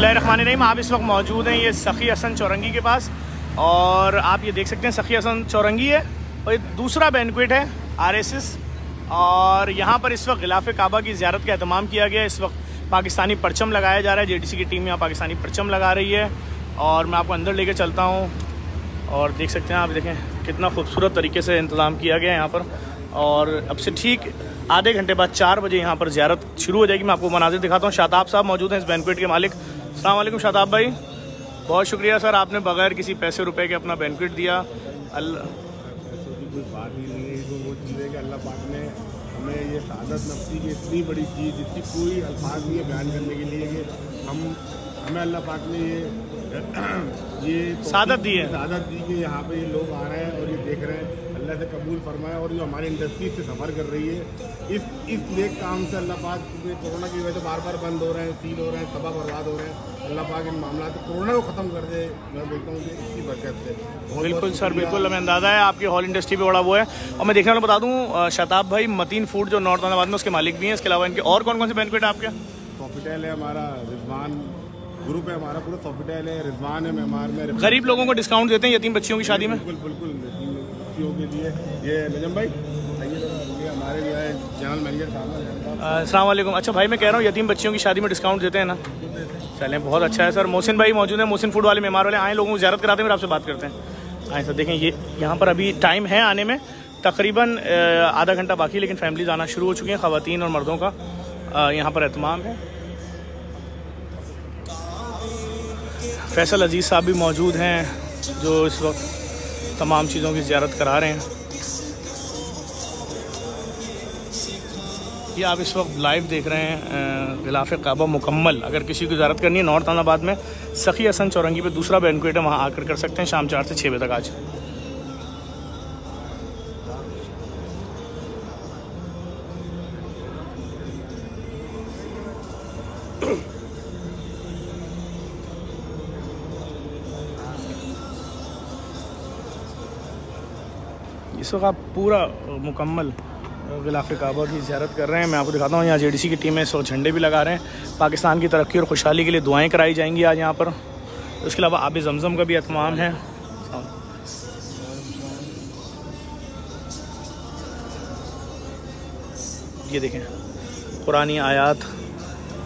बसमीम आप इस वक्त मौजूद हैं, ये सखी हसन चौरंगी के पास। और आप ये देख सकते हैं, सखी हसन चौरंगी है और ये दूसरा बैंकुट है आरएसएस और यहाँ पर इस वक्त गिलाफ काबा की ज्यारत का अहतमाम किया गया इस वक्त पाकिस्तानी परचम लगाया जा रहा है जेडीसी की टीम यहाँ पाकिस्तानी परचम लगा रही है। और मैं आपको अंदर लेके चलता हूँ और देख सकते हैं, आप देखें कितना खूबसूरत तरीके से इंतज़ाम किया गया है यहाँ पर। और अब से ठीक आधे घंटे बाद चार बजे यहाँ पर ज्यारत शुरू हो जाएगी। मैं आपको मनाजिर दिखाता हूँ। शाताब साहब मौजूद हैं इस बैंकुट के मालिक। अलैक्म शाताब भाई। बहुत शुक्रिया सर आपने बगैर किसी पैसे रुपए के अपना बेनिफिट दिया। अल्लाह कोई बात ही। नहीं है तो वो चीज़ है कि अल्लाह पाक ने हमें ये सादत नफसी की इतनी बड़ी चीज़ जिसकी कोई अल्फाज नहीं है। बयान करने के लिए कि हम हमें अल्लाह पाक ने ये ये सादत दी है सादत दी कि यहाँ पे ये लोग आ रहे हैं और ये देख रहे हैं। अल्लाह से कबूल फरमाए और जो हमारी इंडस्ट्री से सफ़र कर रही है इस इस नेक काम से अल्लाह पाक कोरोना की वजह से बार बार बंद हो रहे हैं सील हो रहे हैं तबाह बर्बाद हो रहे हैं। अल्लाह पाक इन मामला कोरोना को ख़त्म कर दे मैं बोलता हूँ कि इसकी बरकत से। बिल्कुल सर बिल्कुल हमें अंदाज़ा है आपकी हॉल इंडस्ट्री पे बड़ा वो है। और मैं देखने वाला बता दूँ शताब भाई मतीन फ़ूड जो नॉर्थ अहमदाबाद में उसके मालिक भी हैं इसके अलावा इनके और कौन कौन से बेनिफिट है आपके? सॉफिटेल है हमारा रिजवान ग्रुप है हमारा पूरा सॉफिटेल है रिजवान है मेहमान में गरीब लोगों को डिस्काउंट देते हैं यतीम बच्चियों की शादी में? बिल्कुल बिल्कुल। बच्चियों के लिए। ये नजम भाई जरा, हमारे अच्छा भाई मैं कह रहा हूँ यतीम बच्चियों की शादी में डिस्काउंट देते हैं ना? चलें बहुत अच्छा है सर। मोहसिन भाई मौजूद हैं मोहसिन फ़ूड वाले मेहमान वाले। आए लोगों को ज्यारत कराते हैं फिर आपसे बात करते हैं। आए सर देखें ये यहाँ पर अभी टाइम है आने में। तकरीबन आधा घंटा बाकी लेकिन फैमिलीज़ आना शुरू हो चुकी हैं ख़वातीन और मर्दों का। यहाँ पर अहतमाम है। फैसल अज़ीज़ साहब भी मौजूद हैं जो इस वक्त तमाम चीज़ों की ज्यारत करा रहे हैं। ये आप इस वक्त लाइव देख रहे हैं गिलाफ काबा मुकम्मल। अगर किसी को ज़्यारत करनी है, नॉर्थ अहमदाबाद में सखी हसन चौरंगी पे दूसरा बैंकुट है, वहाँ आकर कर सकते हैं शाम चार से छः बजे तक आज। इस वक्त पूरा मुकम्मल गिलाफ काबा की ज्यारत कर रहे हैं। मैं आपको दिखाता हूँ, यहाँ जेडीसी की टीम है सौ झंडे भी लगा रहे हैं। पाकिस्तान की तरक्की और खुशहाली के लिए दुआएँ कराई जाएँगी आज यहाँ पर। उसके अलावा आब जमज़म का भी अहतमाम है। ये देखें, कुरानी आयात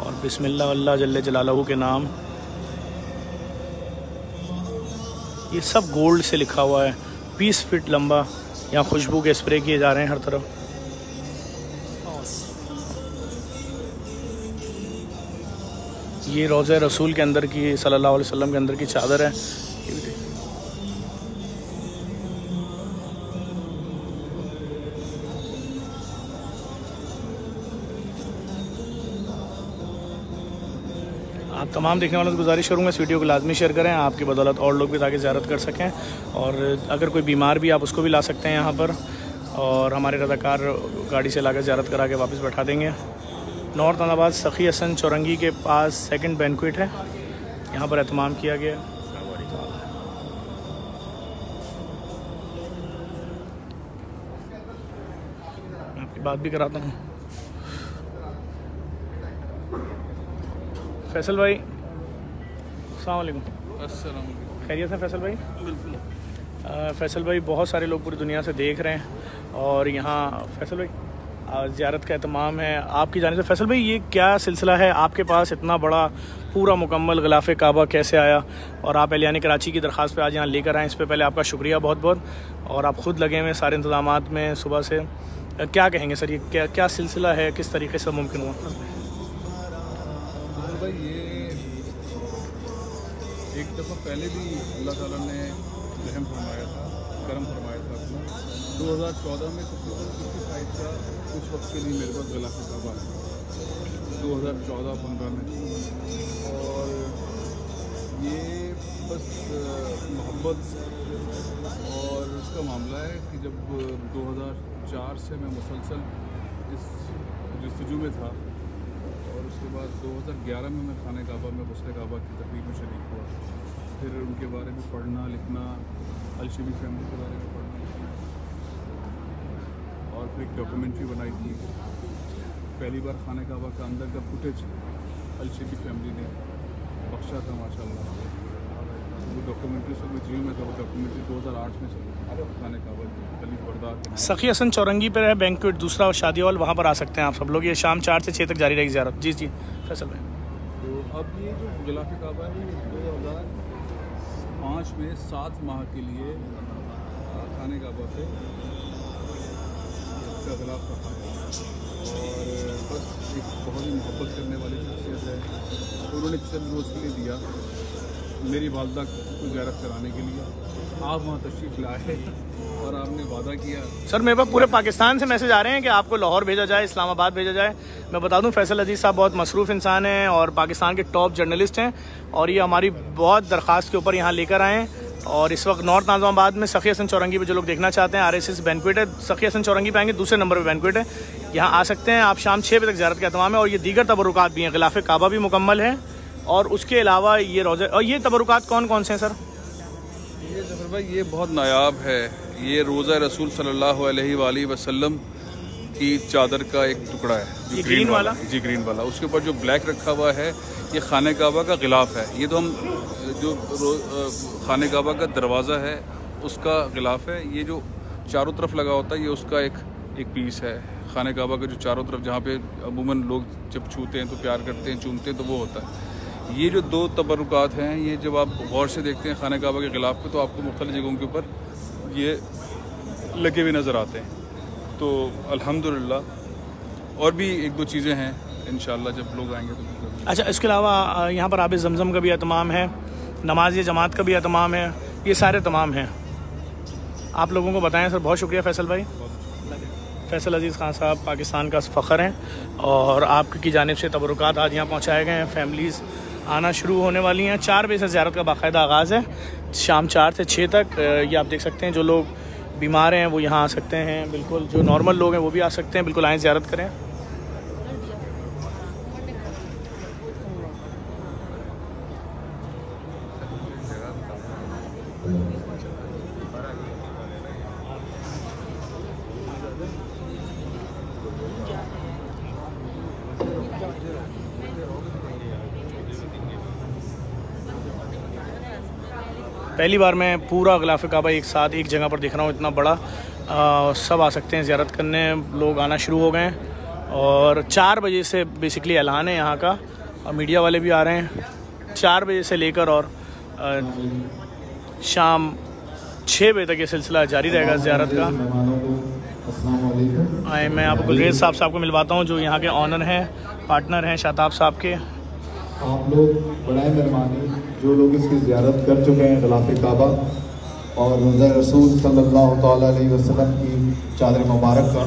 और बिस्मिल्लाह अल्लाह जल्ले जलालहू के नाम। ये सब गोल्ड से लिखा हुआ है। बीस फीट लंबा यहाँ खुशबू के स्प्रे किए जा रहे हैं हर तरफ़। ये रोज़ रसूल के अंदर की सल्लल्लाहु अलैहि वसल्लम के अंदर की चादर है। तमाम देखने वालों से गुजारिश करूँगा इस वीडियो को लाजमी शेयर करें, आपकी बदौलत और लोग भी ताकि ज़्यारत कर सकें। और अगर कोई बीमार भी, आप उसको भी ला सकते हैं यहाँ पर। और हमारे रदाकार गाड़ी से लाकर ज़्यारत करा के वापस बैठा देंगे। नॉर्थ अहमदाबाद, सखी हसन चौरंगी के पास सेकंड बैंकुट है। यहाँ पर अहतमाम किया गया। आपकी बात भी कराता हूँ। फैसल भाई अलैक्म खैरियत है फैसल भाई? बिल्कुल। फैसल भाई बहुत सारे लोग पूरी दुनिया से देख रहे हैं और यहाँ फैसल भाई ज़्यारत का अहतमाम है। आपकी जाने से फैसल भाई ये क्या सिलसिला है? आपके पास इतना बड़ा पूरा मुकम्मल गलाफ काबा कैसे आया? और आप एलियानी कराची की दरख्वास्त पे आज यहाँ लेकर आए इस पर पहले आपका शुक्रिया बहुत बहुत। और आप ख़ुद लगे हुए सारे इंतज़ाम में सुबह से। क्या कहेंगे सर ये क्या क्या सिलसिला है? किस तरीके से मुमकिन हुआ? भाई, ये एक दफ़ा पहले भी अल्लाह ताला ने रहम फरमाया था, करम फरमाया था अपना। 2014 में तकरीबन किसी साइड का कुछ वक्त के लिए मेरे पास गिलाफ काबा है 2014 पंद्रह में। और ये बस मोहब्बत और इसका मामला है कि जब 2004 से मैं मुसलसल इस जस्तजू में था उसके बाद 2011 में मैं खाने काबा, में गुस्ल काबा की तकलीफ़ में शरीक हुआ। फिर उनके बारे में पढ़ना, लिखना अलशबी फैमिली के बारे में पढ़ना, लिखना। और फिर एक डॉक्यूमेंट्री बनाई थी। पहली बार खाने काबा का अंदर का फुटेज अलशबी फैमिली ने बख्शा था, माशाल्लाह। वो डॉक्यूमेंट्री सब में में था वो डॉक्यूमेंट्री 2008 में चली। खाने काबा गली बरदार के नाम सखी हसन चौरंगी पर है बैंकुट दूसरा शादी हॉल वहाँ पर आ सकते हैं आप सब लोग। ये शाम चार से छः तक जारी रहेगी ज़्यारत। जी जी फैसल भाई। तो अब ये जो गिलाफ काबा है दो हज़ार पाँच में सात माह के लिए खाने काबा पे इसका गिलाफ रखा गया और बस एक बहुत ही मोहब्बत करने वाली शख्सियत है। उन्होंने चंद रोज़ के लिए दिया। मेरी वालदा को ज्यारत कराने के लिए आप वहाँ तशरीफ़ लाए और आपने वादा किया। सर, मेरे पास पूरे पाकिस्तान से मैसेज आ रहे हैं कि आपको लाहौर भेजा जाए, इस्लामाबाद भेजा जाए। मैं बता दूँ, फैसल अज़ीज़ साहब बहुत मसरूफ़ इंसान हैं और पाकिस्तान के टॉप जर्नलिस्ट हैं और ये हमारी बहुत दरख्वास्त के ऊपर यहाँ लेकर आए और इस वक्त नॉर्थ नाजमाबाद में सखी हसन चौरंगी पे जो लोग देखना चाहते हैं आर एस एस बैंकुट है। सखी हसन चौरंगी पे आएँगे दूसरे नंबर पर बैंकुट है। यहाँ आ सकते हैं, आप शाम छः बजे तक ज्यारत का अहतमाम है और ये दीगर तबरुकात भी हैं गिलाफ काबा भी मुकम्मल है। और उसके अलावा ये रोज़े और ये तबरुकात कौन कौन से हैं सर? ये ज़फ़र भाई ये बहुत नायाब है। ये रोज़ा रसूल सल्लल्लाहु अलैहि वसल्लम की चादर का एक टुकड़ा है। जो ग्रीन, ग्रीन वाला? जी ग्रीन वाला। उसके ऊपर जो ब्लैक रखा हुआ है ये खाने काबा का गिलाफ है। ये तो हम जो खाने काबा का दरवाज़ा है उसका गिलाफ है। ये जो चारों तरफ़ लगा होता है ये उसका एक एक पीस है। खाने काबा का जो चारों तरफ़ जहाँ पे अमूमन लोग जब छूते हैं तो प्यार करते हैं चूमते हैं तो वो होता है। ये जो दो तबरुकात हैं, ये जब आप गौर से देखते हैं खाना काबा के ख़िलाफ़ पे तो आपको मुख्तलि जगहों के ऊपर ये लगे हुए नज़र आते हैं। तो अल्हम्दुलिल्लाह, और भी एक दो चीज़ें हैं इन जब लोग आएँगे तो अच्छा इसके अलावा यहाँ पर आब जमज़म का भी अहतमाम है, नमाज़ जमात का भी अहतमाम है, ये सारे तमाम हैं। आप लोगों को बताएँ, सर, बहुत शुक्रिया फैसल भाई। फैसल अज़ीज़ खान साहब पाकिस्तान का फ़ख्र हैं, और आपकी जानब से तबरुकात आज यहाँ पहुँचाए गए हैं, फैमिलीज़ आना शुरू होने वाली हैं। चार बजे से ज़्यारत का बाकायदा आगाज़ है। शाम चार से छः तक ये आप देख सकते हैं, जो लोग बीमार हैं, वो यहाँ आ सकते हैं। बिल्कुल, जो नॉर्मल लोग हैं, वो भी आ सकते हैं। बिल्कुल आएँ, ज़्यारत करें। पहली बार मैं पूरा गलाफ काबा एक साथ एक जगह पर देख रहा हूँ इतना बड़ा। आ, सब आ सकते हैं ज़्यारत करने। लोग आना शुरू हो गए हैं। और चार बजे से बेसिकली ऐलान है यहाँ का। और मीडिया वाले भी आ रहे हैं। चार बजे से लेकर और आ, शाम छः बजे तक ये सिलसिला जारी रहेगा ज़्यारत का। आए मैं आपको गुलरेज साहब साहब को मिलवाता हूँ जो यहाँ के ऑनर हैं पार्टनर हैं शाताब साहब के। आप लोग बड़ा मेहरबानी, जो लोग इसकी ज़्यारत कर चुके हैं गलाफ काबा, और रसूल सल्लल्लाहु अलैहि वसल्लम की चादर मुबारक का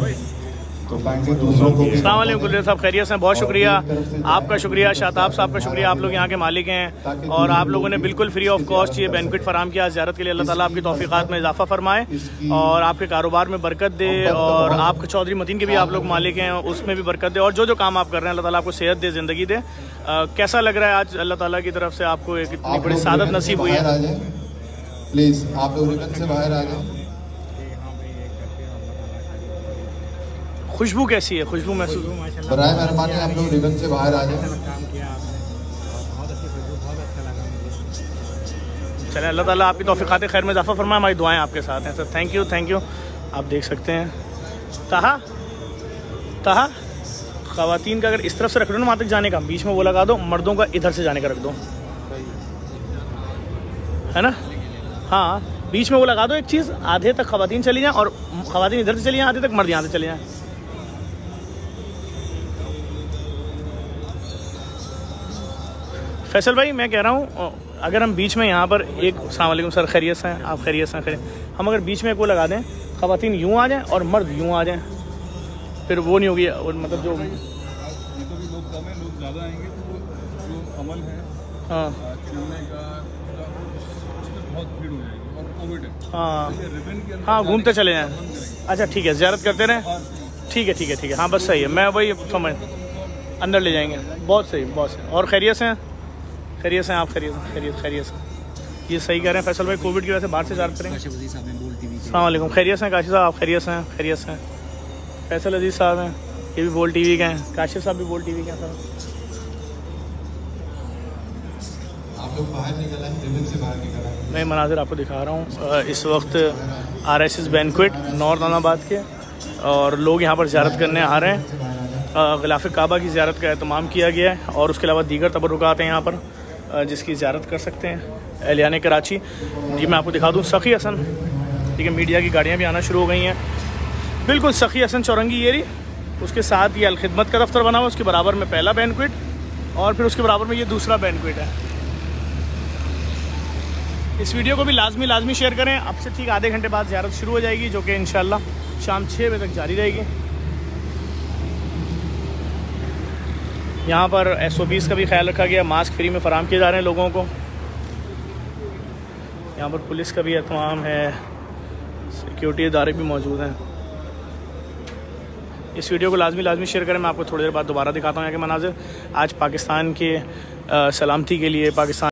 तो दूसरों को गुलर साहब खैरियत हैं। बहुत शुक्रिया। आपका शुक्रिया शाताब साहब का शुक्रिया। आप लोग यहाँ के मालिक हैं और आप लोगों ने बिल्कुल फ्री ऑफ़ कॉस्ट ये बेनिफिट फराम किया। ज्यारत के लिए अल्लाह ताला आपकी तोफ़ीक़ात में इजाफा फरमाए और आपके कारोबार में बरकत दे और आपके चौधरी मदीन के भी आप लोग मालिक हैं उसमें भी बरकत दे और जो जो काम आप कर रहे हैं अल्लाह ताला आपको सेहत दे ज़िंदगी दे। कैसा लग रहा है आज अल्लाह ताला की तरफ़ से आपको एक इतनी बड़ी सादत नसीब हुई है? प्लीज़ आप लोग से बाहर आ जाए। खुशबू कैसी है? खुशबू महसूस बरए मेहरबानी आप लोग रिबन से बाहर आ जाए। चले अल्लाह ताला आपकी तोफ़ीक़ात खैर में इजाफ़ा फरमाए हमारी दुआएँ आपके साथ हैं। Sir thank you thank you आप देख सकते हैं। तहा तहा खातन का अगर इस तरफ़ से रख लो ना वहाँ तक जाने का बीच में वो लगा दो मर्दों का इधर से जाने का रख दो। है ना? हाँ बीच में वो लगा दो एक चीज़ आधे तक खातन चली जाएँ और खातन इधर से चली जाएँ आधे तक मर्द यहाँ से चले जाएँ। फैसल भाई मैं कह रहा हूँ अगर हम बीच में यहाँ पर एक सलामकुम सर खैरियत हैं आप खैरियत हैं खैरियत हम अगर बीच में एक वो लगा दें खातन यूँ आ जाएँ और मर्द यूँ आ जाएँ फिर वो नहीं होगी और मतलब जो हाँ हाँ हाँ। घूमते चले जाएँ। अच्छा ठीक है ज्यारत करते रहें। ठीक है ठीक है ठीक है। हाँ बस सही है मैं वही समझ अंदर ले जाएँगे। बहुत सही बहुत सही। और खैरियत से हैं? खैरियत से आप खैरियत खैरियत खैरियत से ये सही कह रहे हैं फैसल भाई कोविड की वजह से बाहर से जार करेंगे अलैक्म खैरियत हैं काशिफ साहब आप खैरियत से हैं खैरियत से हैं। फैसल अज़ीज़ साहब हैं ये भी बोल टीवी के हैं। काशिफ साहब भी बोल टीवी के हैं सर। आप लोग बाहर निकल से बाहर निकल मैं मनाजिर आपको दिखा रहा हूँ। इस वक्त R S S banquet north Allahabad के और लोग यहाँ पर ज्यारत करने आ रहे हैं। गिलाफ काबा की ज्यारत का अहतमाम किया गया है और उसके अलावा दीगर तबरुकात हैं यहाँ पर। जिसकी ज्यारत कर सकते हैं। एलियान कराची। ये मैं आपको दिखा दूँ, सखी हसन। ठीक है, मीडिया की गाड़ियाँ भी आना शुरू हो गई हैं। बिल्कुल, सखी हसन चौरंगी येरी। उसके साथ ये अलखिदमत का दफ्तर बना हुआ उसके बराबर में पहला बैंकुट और फिर उसके बराबर में ये दूसरा बैंकुट है। इस वीडियो को भी लाजमी लाजमी शेयर करें। अब से ठीक आधे घंटे बाद ज़्यारत शुरू हो जाएगी, जो कि इन शाम छः बजे तक जारी रहेगी। यहाँ पर एस का भी ख्याल रखा गया मास्क फ्री में फ़राम किए जा रहे हैं लोगों को। यहाँ पर पुलिस का भी एहतमाम है। सिक्योरिटी इदारे भी मौजूद हैं। इस वीडियो को लाजमी लाजमी शेयर करें, मैं आपको थोड़ी देर बाद दोबारा दिखाता हूँ यहाँ के मनाजिर। आज पाकिस्तान के सलामती के लिए पाकिस्तान